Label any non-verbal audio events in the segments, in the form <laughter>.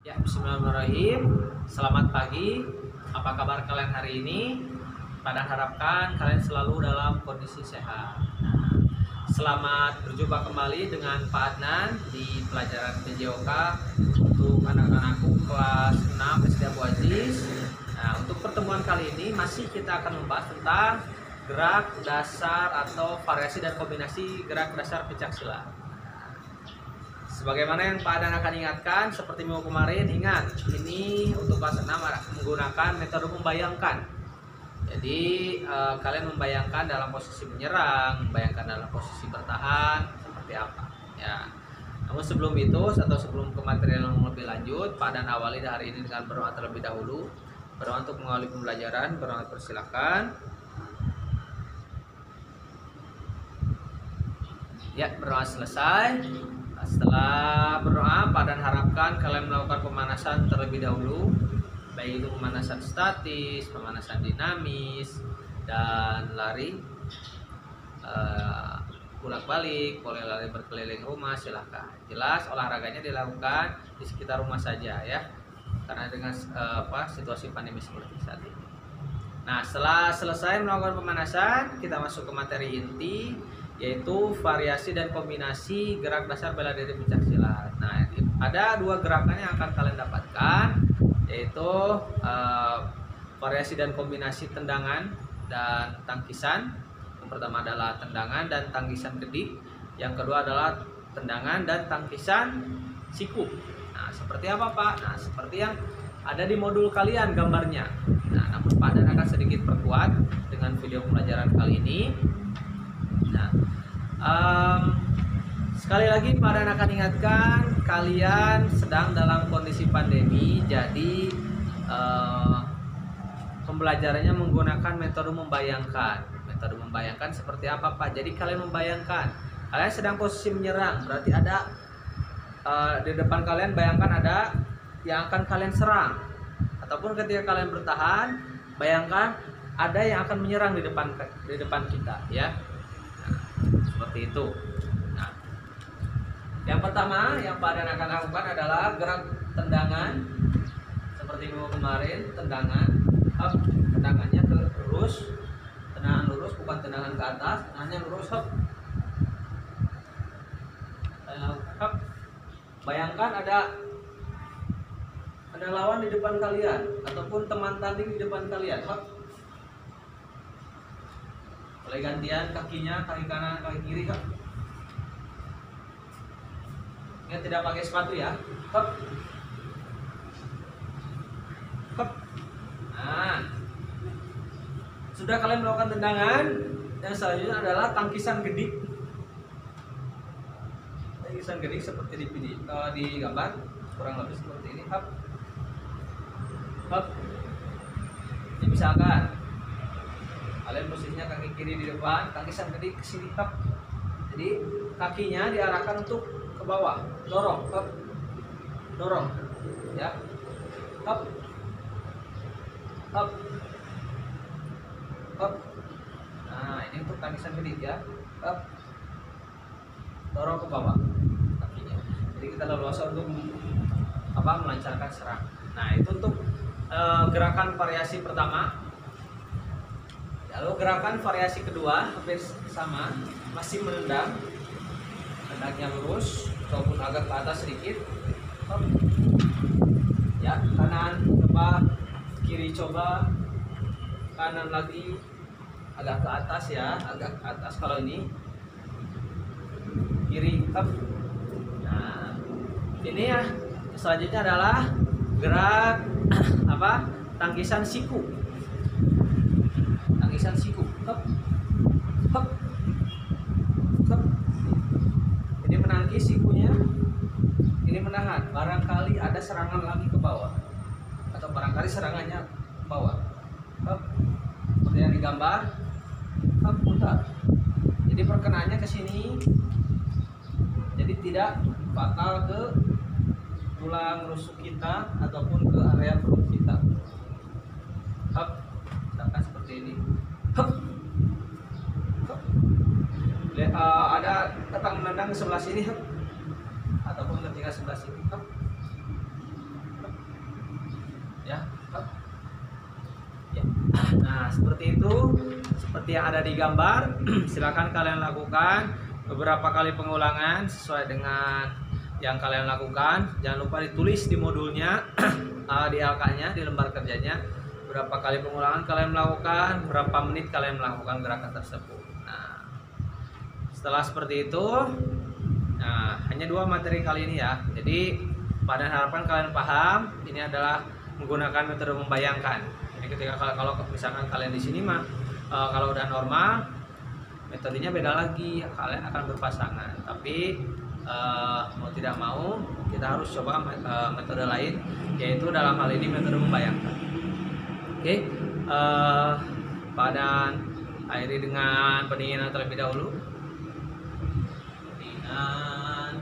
Ya, Bismillahirrahmanirrahim. Selamat pagi. Apa kabar kalian hari ini? Pada harapkan kalian selalu dalam kondisi sehat. Selamat berjumpa kembali dengan Pak Adnan di pelajaran PJOK untuk anak-anakku kelas 6 SD Abu Aziz. Nah, untuk pertemuan kali ini masih kita akan membahas tentang gerak dasar atau variasi dan kombinasi gerak dasar pencak silat. Sebagaimana yang Pak Adan akan ingatkan, seperti minggu kemarin, ingat, ini untuk kelas 6 menggunakan metode membayangkan. Jadi, eh, kalian membayangkan dalam posisi menyerang, membayangkan dalam posisi bertahan, seperti apa. Ya. Namun sebelum itu, atau sebelum ke materi yang lebih lanjut, Pak Adan awali hari ini dengan berdoa terlebih dahulu. Berdoa untuk mengawali pembelajaran, berdoa persilakan. Ya, berdoa selesai. Setelah berdoa, Pak dan harapkan kalian melakukan pemanasan terlebih dahulu, baik itu pemanasan statis, pemanasan dinamis, dan lari uh, bolak-balik, boleh lari berkeliling rumah, silahkan. Jelas olahraganya dilakukan di sekitar rumah saja ya, karena dengan uh, apa situasi pandemi seperti saat ini. Nah, setelah selesai melakukan pemanasan, kita masuk ke materi inti yaitu variasi dan kombinasi gerak dasar bela diri pencak silat. Nah, ada dua gerakan yang akan kalian dapatkan yaitu uh, variasi dan kombinasi tendangan dan tangkisan. Yang pertama adalah tendangan dan tangkisan kedik. Yang kedua adalah tendangan dan tangkisan siku. Nah, seperti apa, Pak? Nah, seperti yang ada di modul kalian gambarnya. Nah, namun Pak Dan akan sedikit perkuat dengan video pembelajaran kali ini. Nah, um, sekali lagi Pak Dan akan ingatkan kalian sedang dalam kondisi pandemi, jadi uh, pembelajarannya menggunakan metode membayangkan. Metode membayangkan seperti apa Pak? Jadi kalian membayangkan kalian sedang posisi menyerang, berarti ada uh, di depan kalian bayangkan ada yang akan kalian serang, ataupun ketika kalian bertahan, bayangkan ada yang akan menyerang di depan di depan kita, ya seperti itu. Nah, yang pertama yang pada akan lakukan adalah gerak tendangan. Seperti minggu kemarin tendangan up tendangannya ke lurus. Tendangan lurus bukan tendangan ke atas tendangannya lurus up. Up. Bayangkan ada ada lawan di depan kalian ataupun teman tanding di depan kalian up mulai gantian kakinya kaki kanan kaki kiri kak? Ingat tidak pakai sepatu ya? Hop. Hop. Nah. Sudah kalian melakukan tendangan yang selanjutnya adalah tangkisan gedik. Tangkisan gedik seperti di video, uh, di gambar kurang lebih seperti ini. Hop. Hop. Ini misalkan kalian posisinya kaki kiri di depan kaki sang kiri ke sini up jadi kakinya diarahkan untuk ke bawah. Dorong up dorong ya. Up up up nah ini untuk kaki sang kiri ya up dorong ke bawah kakinya. Jadi kita leluasa untuk apa melancarkan serang. Nah itu untuk uh, gerakan variasi pertama Lalu gerakan variasi kedua hampir sama, masih menendang. Tendangnya lurus ataupun agak ke atas sedikit. Hop. Ya, kanan coba, kiri coba, kanan lagi agak ke atas ya, agak ke atas kalau ini. Kiri up. Nah, ini ya selanjutnya adalah gerak <clears throat> apa? Tangkisan siku tangisan siku hop hop hop ini menangkis sikunya ini menahan. Barangkali ada serangan lagi ke bawah. Atau barangkali serangannya ke bawah. Hop seperti yang digambar. Hop putar. Jadi perkenaannya ke sini. Jadi tidak fatal ke tulang rusuk kita ataupun ke area perut kita hop misalkan seperti ini Hup. Hup. Uh, ada datang menendang ke sebelah sini hup. ataupun ketika sebelah sini hup. ya Ya. Nah, seperti itu, seperti yang ada di gambar, <clears throat> silakan kalian lakukan beberapa kali pengulangan sesuai dengan yang kalian lakukan. Jangan lupa ditulis di modulnya, <clears throat> uh, di LK-nya, di lembar kerjanya, berapa kali pengulangan kalian melakukan, berapa menit kalian melakukan gerakan tersebut. Nah, setelah seperti itu, nah hanya dua materi kali ini ya. Jadi, pada harapan kalian paham, ini adalah menggunakan metode membayangkan. Jadi ketika kalau, kalau misalkan kalian di sini mah e, kalau udah normal metodenya beda lagi. Kalian akan berpasangan. Tapi e, mau tidak mau kita harus coba e, metode lain yaitu dalam hal ini metode membayangkan. Oke? Okay? padan akhiri dengan pendinginan terlebih dahulu pendinginan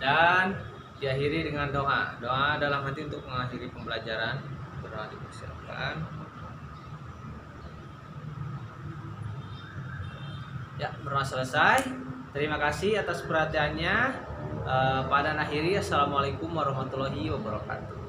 dan diakhiri dengan doa. Doa dalam hati untuk mengakhiri pembelajaran. Berdoa dipersilakan ya berdoa selesai. Terima kasih atas perhatiannya. Uh, pada akhiri assalamualaikum warahmatullahi wabarakatuh